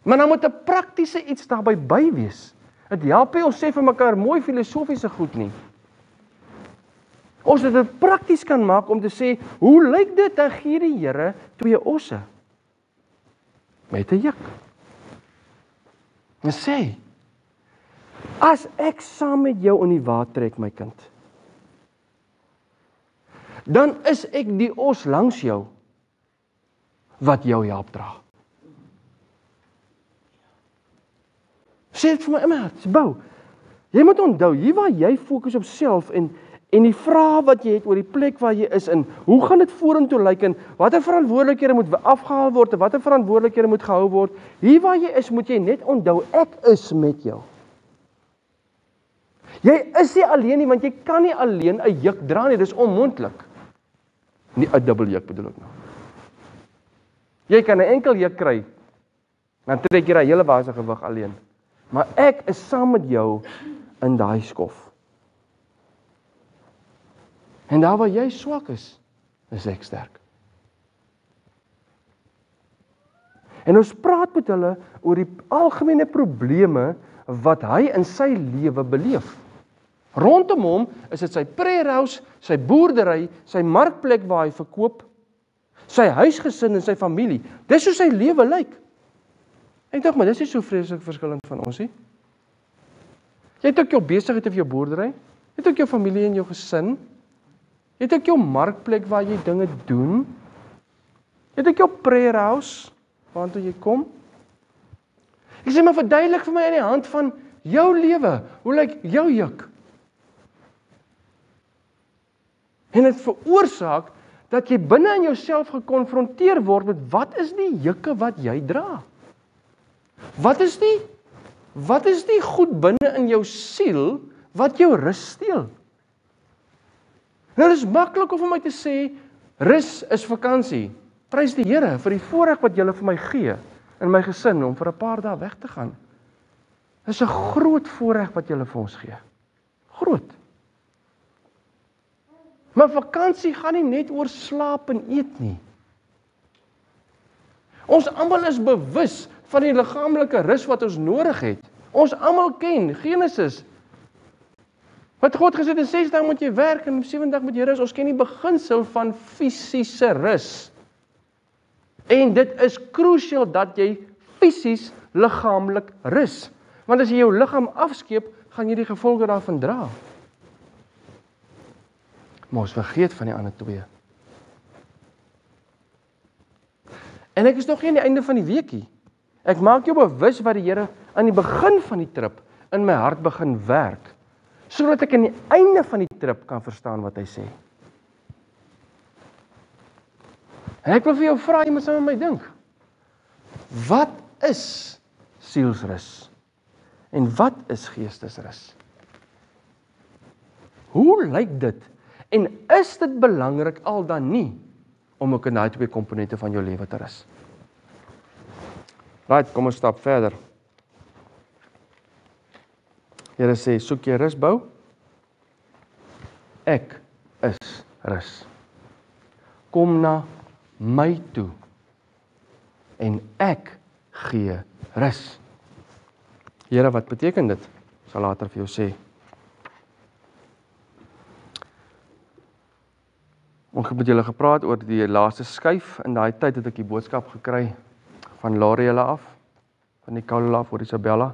Maar dan moet 'n praktiese iets daarbey by wees. Dit help nie ons sê vir mekaar mooi filosofiese goed nie. Ons het dit prakties kan maak om te sê, hoe lyk dit dan gee die Here twee osse met 'n juk? En sê As ek saam met jou in die water trek my kind, dan is ek die os langs jou wat jou help dra. Sê dit vir my hart, bou. Jy moet onthou, hier waar jy fokus op self en en die vrae wat jy het oor die plek waar jy is en hoe gaan dit vorentoe lyk en watter verantwoordelikhede moet afgehaal word en watter verantwoordelikhede moet gehou word? Hier waar jy is, moet jy net onthou ek is met jou. Jy is nie alleen nie want jy kan nie alleen 'n juk dra nie, dis onmoontlik. Nie 'n dubbel juk bedoel ek nou. Jy kan 'n enkel juk kry. Dan trek jy daai hele basiese gewig alleen. Maar ek is saam met jou in daai skof. En daar waar jy swak is, is ek sterk. En ons praat met hulle oor die algemene probleme wat hy in sy lewe beleef. Rondom hom is dit sy prayer house, sy boerdery, sy markplek waar hy verkoop, sy huisgesin en sy familie. Dis hoe sy lewe lyk. Ek dink maar dis nie so vreeslik verskillend van ons nie. Jy het ook jou besigheid of jou boerdery, jy het ook jou familie en jou gesin. Het ook jou markplek waar jy dinge doen. Het ook jou prayer house waartoe jy kom. Ek sê maar verduidelik vir my aan die hand van jou lewe. Hoe lyk jou juk? En dit veroorsaak dat jy binne in jouself gekonfronteer word met wat is die jukke wat jy dra? Wat is die wat is die goed binne in jou siel wat jou rus steel? Nou dis maklik om vir my te sê rus is vakansie. Prys die Here vir die voorreg wat jy vir my gee in my gesin om vir 'n paar dae weg te gaan. Dis 'n groot voorreg wat jy vir ons gee. Groot. Maar vakansie gaan nie net oor slaap en eet nie. Ons almal is bewus van die liggaamlike rus wat ons nodig het. Ons almal ken Genesis. Wat God gesê het in 6 dae moet jy werk en op 7 dag moet jy rus. Ons ken die beginsel van fisiese rus. En dit is krusial dat jy fisies liggaamlik rus. Want as jy jou liggaam afskeep, gaan jy die gevolge daarvan dra. Maar ons vergeet van die ander twee. En ek is nog nie aan die einde van die weekie. Ek maak jou bewus wat die Here aan die begin van die trip in my hart begin werk sodat ek aan die einde van die trip kan verstaan wat hy sê. En ek wil vir jou vra, jy moet saam met my dink. Wat is sielsrus? En wat is geestesrus? Hoe lyk dit? En is dit belangrik al dan nie om ook in daai twee komponente van jou lewe te rus? Right, kom ons stap verder. Here sê, soek jy rus bou? Ek is rus. Kom na my toe en ek gee rus. Here, wat beteken dit? Sal later vir jou sê. Ons het met julle gepraat oor die laaste skuif in daai tyd het ek die boodskap gekry van Lariela af van die Kaula af oor Isabella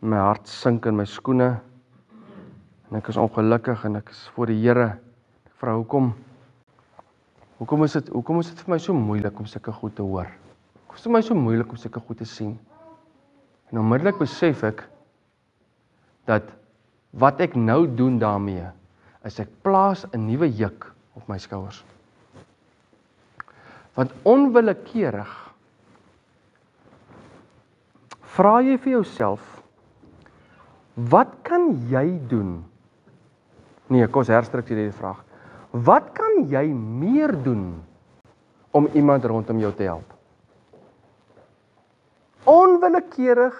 my hart sink in my skoene en ek is ongelukkig en ek is voor die Here. Ek vra hoekom hoekom is dit hoekom is dit vir my so moeilik om sulke goed te hoor? Hoekom is dit vir my so moeilik om sulke goed te sien? En onmiddellik besef ek dat wat ek nou doen daarmee is ek plaas 'n nuwe juk op my skouers. Want onwillekeurig vra jy vir jouself Wat kan jy doen? Nee, kom ons herstruktureer die vraag. Wat kan jy meer doen om iemand rondom jou te help? Onwillekeurig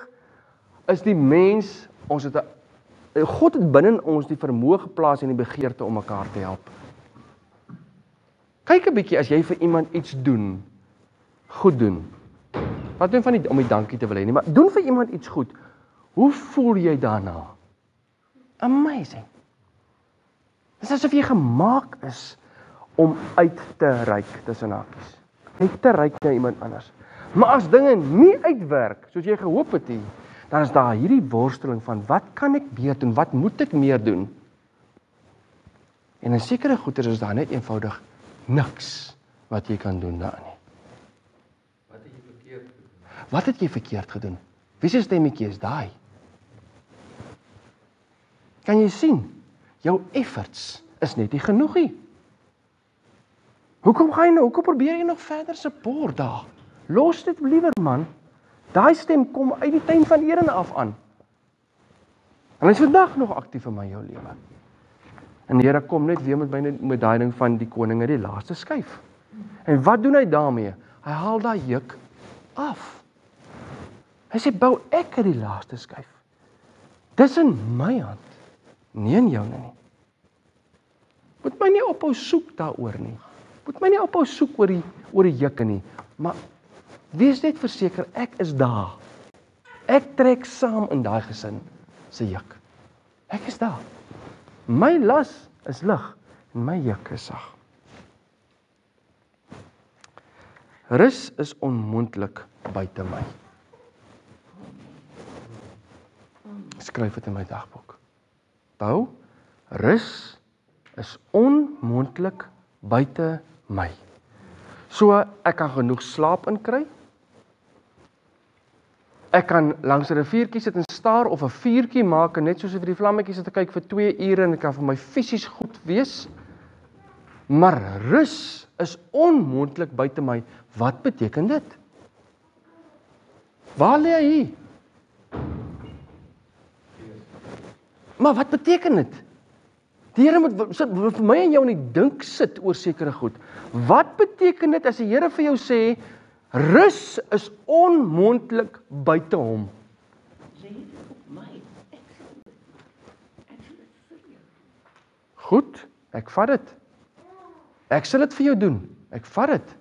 is die mens, ons het 'n God het binne ons die vermoë geplaas en die begeerte om mekaar te help. Kyk 'n bietjie as jy vir iemand iets doen, goed doen. Wat doen van die om die dankie te wil hê nie, maar doen vir iemand iets goed. Hoe voel jy daarna? Amazing. Dit is asof jy gemaak is om uit te reik tussen hakies. Uit te reik na iemand anders. Maar as dinge nie uitwerk soos jy gehoop het nie, dan is daar hierdie worsteling van wat kan ek meer doen? Wat moet ek meer doen? En in sekere goeie is daar net eenvoudig niks wat jy kan doen daarin nie. Wat het jy verkeerd gedoen? Wat het jy verkeerd gedoen? Wie se stemmetjie is daai? Kan jy sien? Jou efforts is net nie genoeg nie. Hoekom gaan jy nou? Hoekom probeer jy nog verder support daar? Los dit liewer man. Daai stem kom uit die tuin van Eden af aan. En hy is vandag nog aktief in my jou lewe. En die Here kom net weer met my met daai ding van die koning uit die laaste skuif. En wat doen hy daarmee? Hy haal daai juk af. Hy sê bou ek uit die laaste skuif. Dis in my hand. Nie in joune nie. Moet my nie ophou soek daaroor nie. Moet my nie ophou soek oor die oor die jukke nie. Maar wees net verseker ek is daar. Ek trek saam in daai gesin se juk. Ek is daar. My las is lig en my juk is sag. Rus is onmoontlik buite my. Skryf dit in my dagboek bou rus is onmoontlik buite my. So ek kan genoeg slaap inkry. Ek kan langs 'n riviertjie sit en staar of 'n vuurtjie maak en net soos vir die vlammetjies sit te kyk vir 2 ure en dit kan vir my fisies goed wees. Maar rus is onmoontlik buite my. Wat beteken dit? Waar lê hy? Maar wat beteken dit? Die Here moet sit vir my en jou in die dink sit oor sekere goed. Wat beteken dit as die Here vir jou sê rus is onmoontlik buite hom? Goed, ek vat dit. Ek sal dit vir jou doen. Ek vat dit.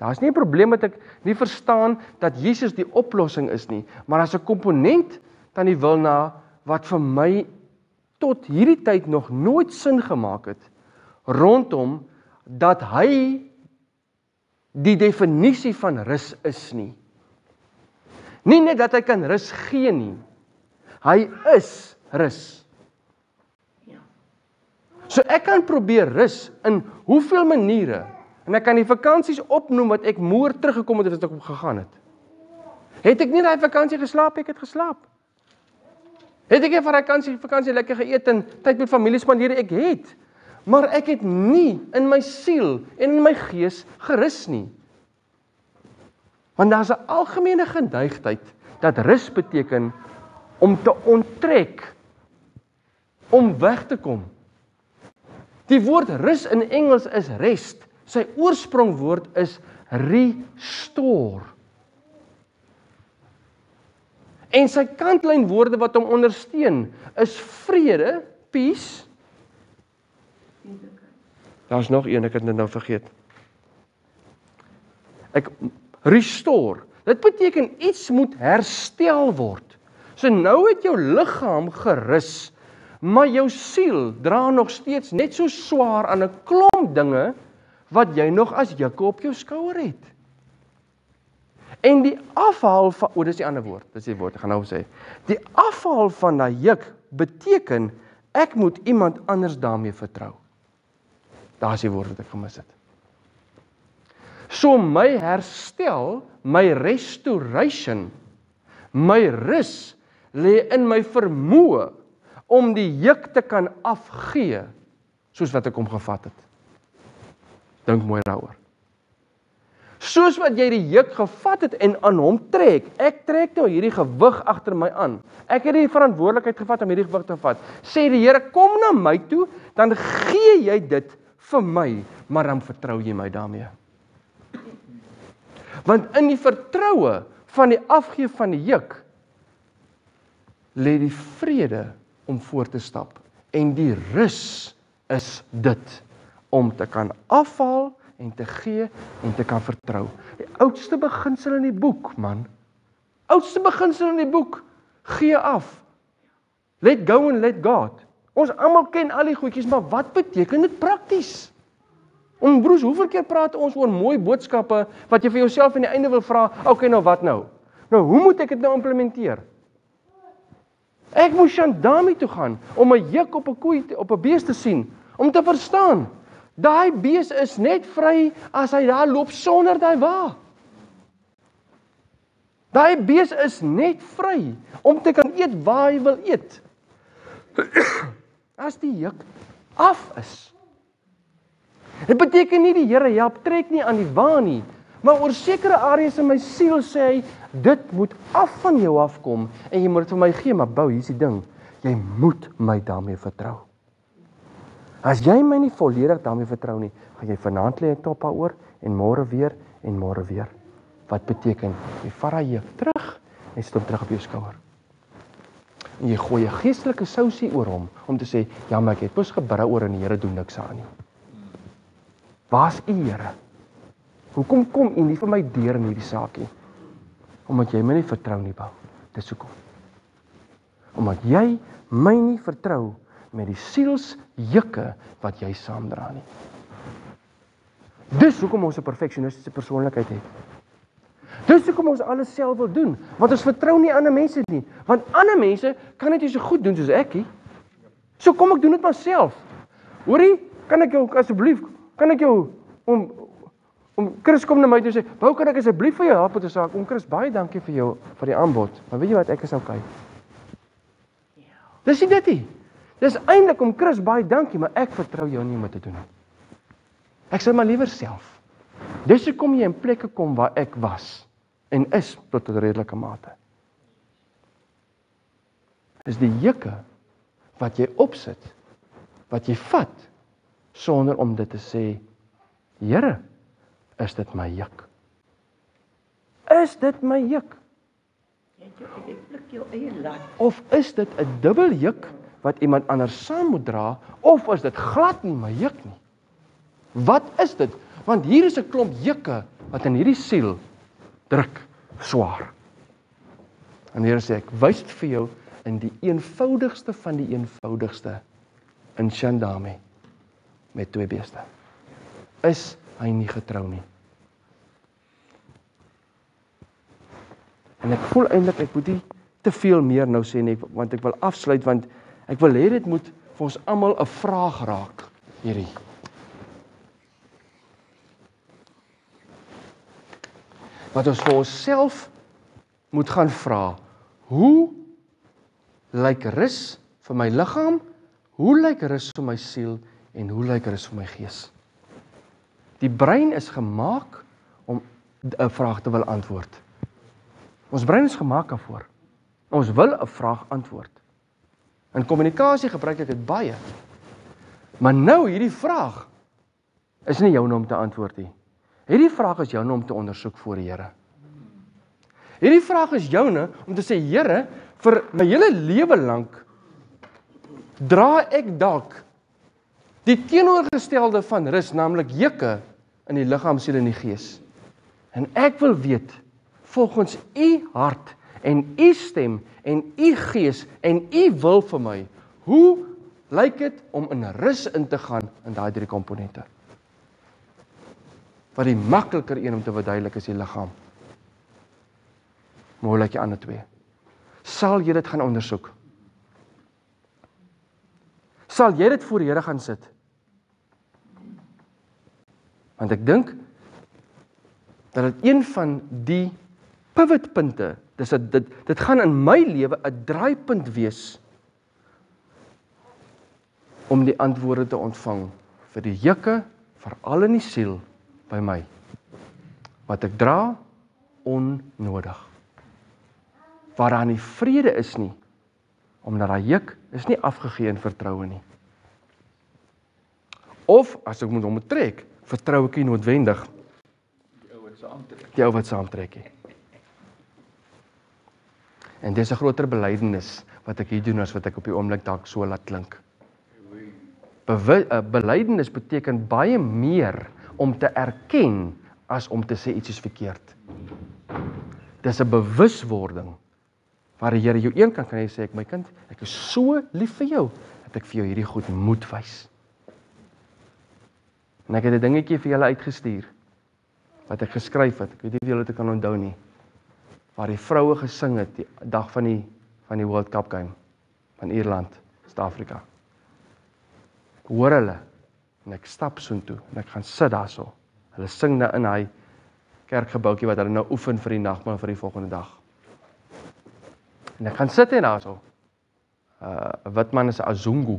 Daar's nie 'n probleem met ek nie verstaan dat Jesus die oplossing is nie, maar as 'n komponent dan die wil na wat vir my tot hierdie tyd nog nooit sin gemaak het rondom dat hy die definisie van rus is nie. Nie net dat hy kan rus gee nie, Hy is rus. So ek kan probeer rus in hoeveel maniere en ek kan die vakansies opnoem wat ek moer teruggekom het as ek gegaan het. Het ek nie daai vakansie geslaap, ek het geslaap. Het ek 'n vakansie vakansie lekker geëet en tyd met familie spandeer, ek het. Maar ek het nie in my siel en in my gees gerus nie. Want daar's 'n algemene geneigtheid dat rus beteken om te onttrek om weg te kom. Die woord rus in Engels is rest. Sy oorsprongwoord is restore. En sy kantlyn woorde wat hom ondersteun is vrede, peace. Daar's nog een, ek het dit nou vergeet. Ek restore. Dit beteken iets moet herstel word. So nou het jou liggaam gerus, maar jou siel dra nog steeds net so swaar aan 'n klomp dinge wat jy nog as jukke op jou skouer het. En die afhaal van o, dis die ander woord, dis die woord ek gaan nou sê. Die afhaal van daai juk beteken ek moet iemand anders daarmee vertrou. Daar's die woord wat ek gemis het. So my herstel, my restoration, my rus lê in my vermoë om die juk te kan afgee soos wat ek hom gevat het. Dink mooi daaroor. Soos wat jy die juk gevat het en aan hom trek. Ek trek nou hierdie gewig agter my aan. Ek het die verantwoordelikheid gevat om hierdie gewig te vat. Sê die Here, kom na my toe, dan gee jy dit vir my, maar dan vertrou jy my daarmee. Want in die vertroue van die afgee van die juk lê die vrede om voort te stap en die rus is dit om te kan afhaal en te gee en te kan vertrou. Die oudste beginsel in die boek, man. Oudste beginsel in die boek, gee af. Let go and let God. Ons almal ken al die goedjies, maar wat beteken dit prakties? Om broers, hoeveel keer praat ons oor mooi boodskappe wat jy vir jouself aan die einde wil vra, okay nou wat nou? Nou, hoe moet ek dit nou implementeer? Ek moes Shandami toe gaan om 'n juk op 'n koei op 'n beeste te sien om te verstaan. Daai bees is net vry as hy daar loop sonder daai wa. Daai bees is net vry om te kan eet waar hy wil eet. As die juk af is. Dit beteken nie die Here help trek nie aan die wa nie, maar oor sekere areas in my siel sê hy dit moet af van jou afkom en jy moet dit vir my gee, maar bou, hier's die ding. Jy moet my daarmee vertrou. As jy my nie volledig daarmee vertrou nie, gaan jy vanaand lê ek top daaroor en môre weer en môre weer. Wat beteken jy vat daai juk terug en sit hom terug op jou skouer. En jy gooi 'n geestelike sousie oor hom om te sê, "Ja, maar ek het mos gebrou oor en die Here doen niks aan nie." Waar's U, Here? Hoekom kom U nie vir my deur in hierdie saakie? Omdat jy my nie vertrou nie, Bou. Dis hoekom. Omdat jy my nie vertrou nie met die sielsjukke wat jy saamdra nie. Dis hoekom ons 'n perfeksionistiese persoonlikheid het. Dis hoekom ons alles self wil doen, want ons vertrou nie ander mense nie, want ander mense kan net nie so goed doen soos ek nie. So kom ek doen dit myself. Hoorie, kan ek jou asseblief, kan ek jou om om Chris kom na my toe sê, "Wou kan ek asseblief vir jou help met 'n saak?" Om Chris, baie dankie vir jou vir die aanbod. Maar weet jy wat, ek is okay. Ja. Dis nie dit nie. Dis eintlik om Chris baie dankie, maar ek vertrou jou nie om dit te doen nie. Ek sê maar liewer self. Dis hoekom jy in plekke kom waar ek was en is tot 'n redelike mate. Dis die juke wat jy opsit, wat jy vat sonder om dit te sê, Here, is dit my juk? Is dit my juk? Jy pluk jou eie lat. Of is dit 'n dubbel juk? Wat iemand anders saam moet dra of is dit glad nie my juk nie? Wat is dit? Want hier is 'n klomp jukke wat in hierdie siel druk swaar. En hier sê ek, wys dit vir jou in die eenvoudigste van die eenvoudigste in Shandami met twee beeste. Is hy nie getrou nie? En ek voel eintlik ek moet die te veel meer nou sê nie want ek wil afsluit want ek wil hê dit moet vir ons almal 'n vraag raak hierdie. Wat ons vir onsself moet gaan vra, hoe lyk rus vir my liggaam? Hoe lyk rus vir my siel en hoe lyk rus vir my gees? Die brein is gemaak om 'n vraag te wil antwoord. Ons brein is gemaak daarvoor. Ons wil 'n vraag antwoord. In kommunikasie gebruik ek dit baie. Maar nou hierdie vraag is nie joune om te antwoord nie. Hierdie vraag is joune om te ondersoek voor die Here. Hierdie vraag is joune om te sê Here, vir my hele lewe lank dra ek dalk die teenoorgestelde van rus, naamlik juke in die liggaam, siel en die gees. En ek wil weet volgens u hart en u stem en u gees en u wil vir my. Hoe lyk dit om in rus in te gaan in daai drie komponente? Wat die makliker een om te verduidelik is die liggaam. Maar hoe lyk die ander twee? Sal jy dit gaan ondersoek? Sal jy dit voor die Here gaan sit? Want ek dink dat dit een van die pivotpunte Dis dit dit dit gaan in my lewe 'n draaipunt wees om die antwoorde te ontvang vir die juke veral in die siel by my wat ek dra onnodig. Waar daar nie vrede is nie omdat daai juk is nie afgegee in vertroue nie. Of as ek moet hom trek, vertrou ek nie noodwendig die ou wat saamtrek. Die ou wat saamtrek nie. En dis 'n groter belydenis wat ek hier doen as wat ek op die oomblik dalk so laat klink. Bewy 'n eh, belydenis beteken baie meer om te erken as om te sê iets is verkeerd. Dis 'n bewuswording waar die Here jou een kan kan jy sê ek my kind, ek is so lief vir jou dat ek vir jou hierdie goed moet wys. En ek het 'n dingetjie vir julle uitgestuur wat ek geskryf het. Ek weet nie of julle dit kan onthou nie waar die vroue gesing het die dag van die van die World Cup game van Ierland, Suid-Afrika. Ek hoor hulle en ek stap soontoe en ek gaan sit daarso. Hulle sing nou in hy kerkgebouetjie wat hulle nou oefen vir die nagmaal vir die volgende dag. En ek gaan sit hier daarso. Uh 'n wit man is azungu.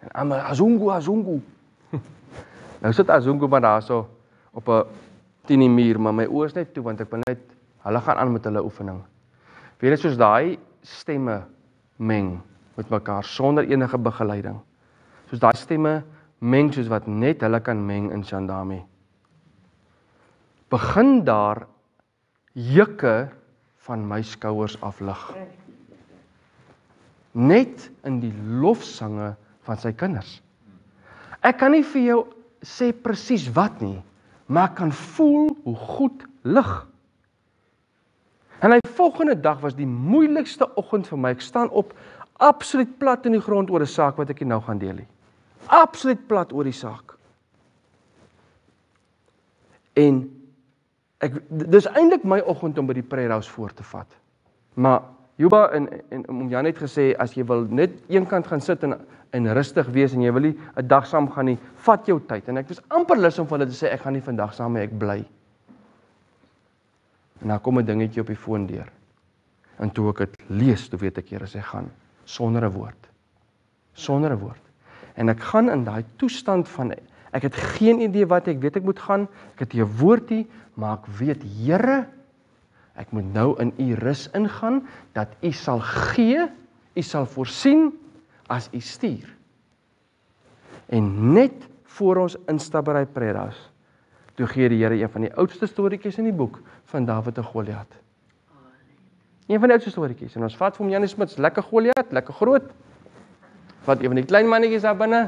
En almal azungu, azungu. nou sit azungu maar daarso op 'n teen die muur, maar my oë is net toe want ek wil net Hulle gaan aan met hulle oefening. Weer net soos daai stemme meng met mekaar sonder enige begeleiding. Soos daai stemme meng soos wat net hulle kan meng in Shandami. Begin daar juke van my skouers aflig. Net in die lofsange van sy kinders. Ek kan nie vir jou sê presies wat nie, maar ek kan voel hoe goed lig En hy volgende dag was die moeilikste oggend vir my. Ek staan op absoluut plat in die grond oor 'n saak wat ek nou gaan deel. Absoluut plat oor die saak. En ek dis eintlik my oggend om by die prayer house voor te vat. Maar Juba en en om Jan het gesê as jy wil net eenkant gaan sit en en rustig wees en jy wil nie 'n dag saam gaan nie, vat jou tyd. En ek was amper lus om vir hulle te sê ek gaan nie vandag saam mee ek bly. En dan kom 'n dingetjie op die foon deur. En toe ek dit lees, toe weet ek Here sê gaan sonder 'n woord. Sonder 'n woord. En ek gaan in daai toestand van ek het geen idee wat ek weet ek moet gaan. Ek het 'n woordie, maar ek weet Here, ek moet nou in u rus ingaan dat u sal gee, u sal voorsien as u stuur. En net voor ons instap by die prayer house Toe gee die Here een van die oudste storieetjies in die boek van Dawid en Goliat. Een van die oudste storieetjies en ons vat vir hom Janie Smits, lekker Goliat, lekker groot. Vat een van die klein mannetjies daar binne.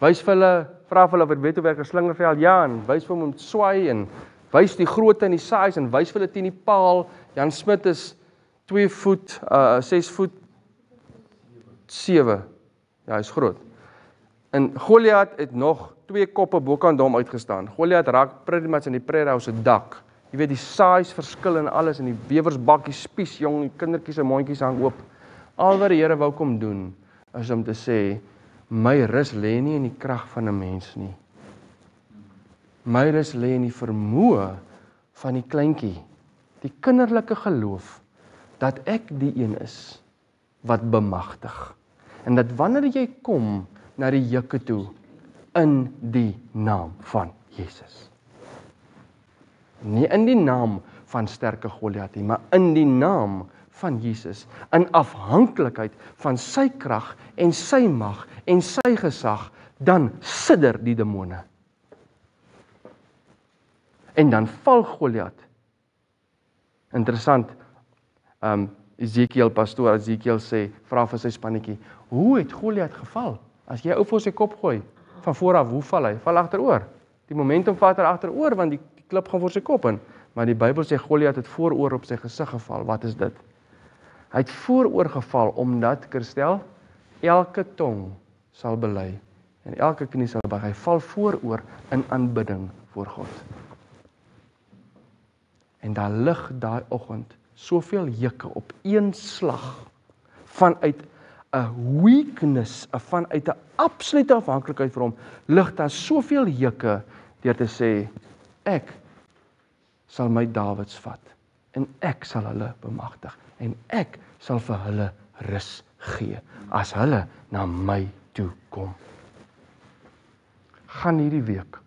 Wys vir hulle, vra vir hulle wat weet hoe werk 'n slingervel? Ja, en wys vir hom om te swai en wys die grootte en die size en wys vir hulle teen die paal. Jan Smit is 2 voet, uh 6 voet 7. Ja, hy's groot. En Goliat het nog twee koppe bokant hom uitgestaan. Goliat raak pretty much in die prayer house se dak Jy weet die size verskil en alles en die wewersbakkie spies jong, die kindertjies se mondjies hang oop. Al wat die Here wou kom doen is om te sê my rus lê nie in die krag van 'n mens nie. My rus lê in die vermoë van die kleintjie, die kinderlike geloof dat ek die een is wat bemagtig. En dat wanneer jy kom na die juke toe in die naam van Jesus. Nie in die naam van sterke Goliat nie, maar in die naam van Jesus in afhanklikheid van sy krag en sy mag en sy gesag dan sidder die demone. En dan val Goliat. Interessant. Um Ezekiel pastoor Ezekiel sê vra vir sy spannetjie, "Hoe het Goliat geval? As jy ou voor sy kop gooi van voor af, hoe val hy? Val agteroor. Die momentum vat hy agteroor want die klip gaan voor sy kop in. Maar die Bybel sê Goliat het vooroor op sy gesig geval. Wat is dit? Hy het vooroor geval omdat Kirstel elke tong sal bely en elke knie sal buig. Hy val vooroor in aanbidding voor God. En daar lig daai oggend soveel juke op een slag vanuit 'n weakness, vanuit 'n absolute afhanklikheid vir hom, lig daar soveel juke deur te sê ek sal my Dawids vat en ek sal hulle bemagtig en ek sal vir hulle rus gee as hulle na my toe kom. Gaan hierdie week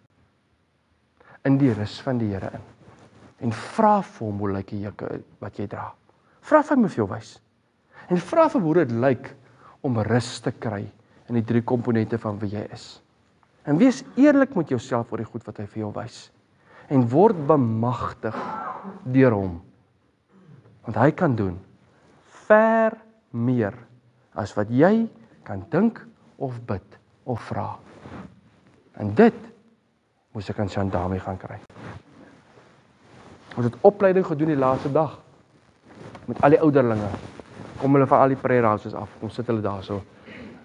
in die rus van die Here in en vra vir hom hoe lyk die juke wat jy dra. Vra vir hom of jy wys. En vra vir hoe dit lyk om rus te kry in die drie komponente van wie jy is. En wees eerlik met jouself oor die goed wat hy vir jou wys. En word bemagtig deur hom. Want hy kan doen ver meer as wat jy kan dink of bid of vra. En dit moes ek aan Shandami gaan kry. Ons het opleiding gedoen die laaste dag met al die ouderlinge. Kom hulle van al die prayer houses af. Kom sit hulle daarso.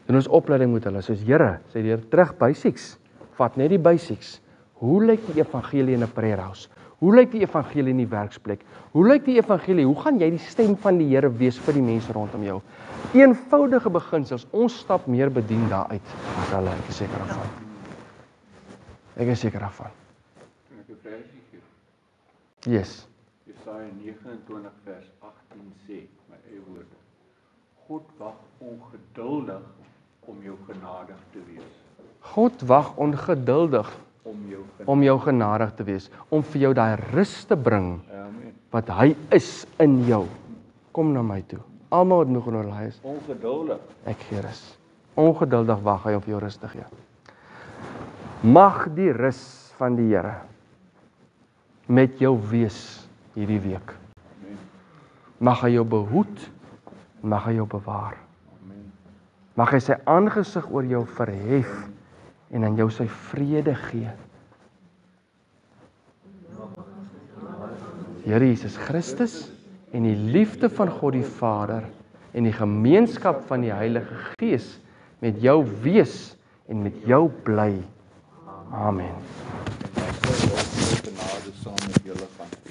Doen ons opleiding met hulle. Soos Here, sê die Here terug basics. Vat net die basics. Hoe lyk die evangelie in 'n prayer house? Hoe lyk die evangelie in die werksplek? Hoe lyk die evangelie? Hoe gaan jy die stem van die Here wees vir die mense rondom jou? Eenvoudige beginsels. Ons stap meer bedien daaruit as hulle, ek is seker daarvan. Ek is seker daarvan. Ek 'n versie gee? Yes. Jesaja 29 vers 18 sê, my eie woorde. God wag ongeduldig om jou genadig te wees. God wag ongeduldig Om jou genadig. om jou genadig te wees, om vir jou daai rus te bring Amen. wat hy is in jou. Kom na my toe. Almal wat nog oor hy is, Ongeduldig. ek gee rus. Ongeduldig wag hy om vir jou rus te gee. Mag die rus van die Here met jou wees hierdie week. Amen. Mag hy jou behoed, mag hy jou bewaar. Amen. Mag hy sy aangesig oor jou verhef en aan jou sy vrede gee. Here Jesus Christus en die liefde van God die Vader en die gemeenskap van die Heilige Gees met jou wees en met jou bly. Amen. En hy sal ook met genade